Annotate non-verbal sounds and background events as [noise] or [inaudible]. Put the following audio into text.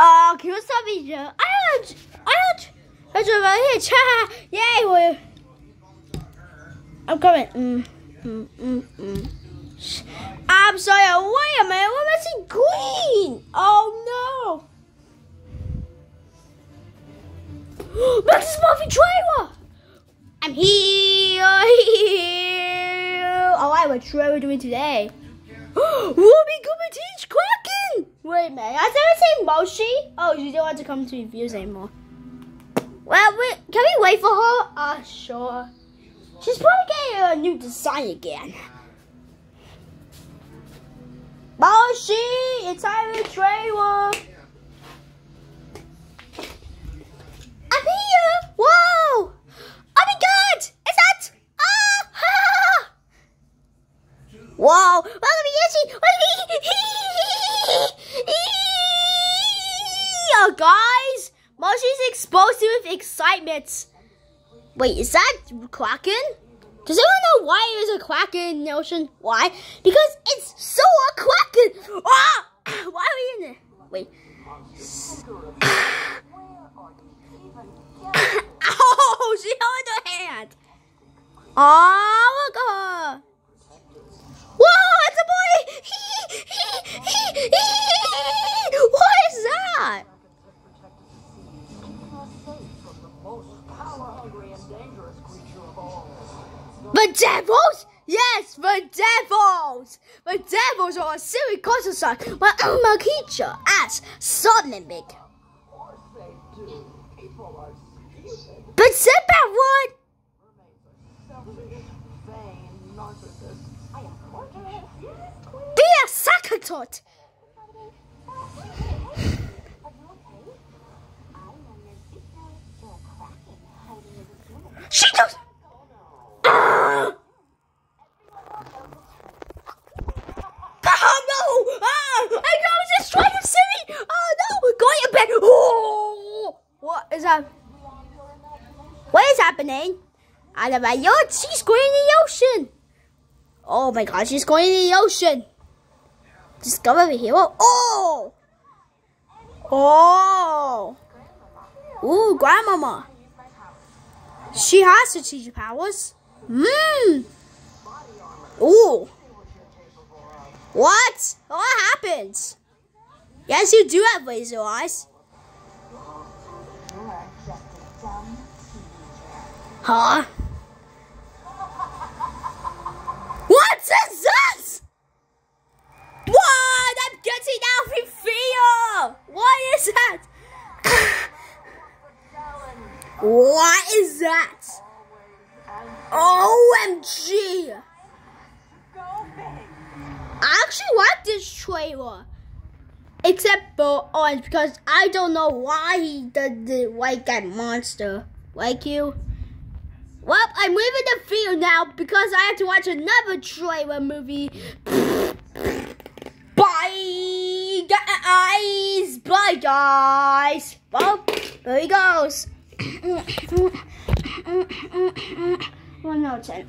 Oh. I'm coming. Mm, mm, mm. I'm sorry. Wait a minute. We're missing Queen. Oh no. [gasps] Max's Muffin trailer. I'm here, I what are we doing today? [gasps] Ruby Gooby Teach Kraken! Wait a minute, has ever seen Moshi? Oh, she don't want to come to reviews anymore. Well, wait, can we wait for her? Uh, sure. She's probably getting a new design again. Moshi, it's time to trailer. I'm here! Whoa! Oh my god! Is that? Ah! Ha! Whoa! Well, let me Oh, guys! Moshi's explosive with excitement. Wait, is that Kraken? Does anyone know why there's a Kraken in the ocean? Why? Because it's so a Kraken! Ah! [coughs] Why are we in there? Wait. [coughs] [coughs] Oh, she held her hand. Oh, look at her. Whoa, it's a boy. what is that? The devils? Yes, the devils! The devils are a silly countryside, but I'm a creature as Sonic. But Sinbad would! Be a sacerdote! She does! Ah! Oh no! Ah! I was just me! Oh no! Going to bed! Oh! What is that? What is happening? Of my yacht, she's going in the ocean. Oh my god, she's going in the ocean. Discover the hero. Oh! Oh! Ooh, grandmama. She has strategic powers. Mmm. Ooh. What? What happens? Yes, you do have laser eyes. Huh? What is this? What? I'm getting out of fear. What is that? what is that? OMG. I actually like this trailer. Except for Orange because I don't know why he doesn't like that monster. Like you? Well, I'm leaving the field now because I have to watch another trailer movie. [laughs] Bye, guys. Bye, guys. Well, there he goes. [coughs] One time.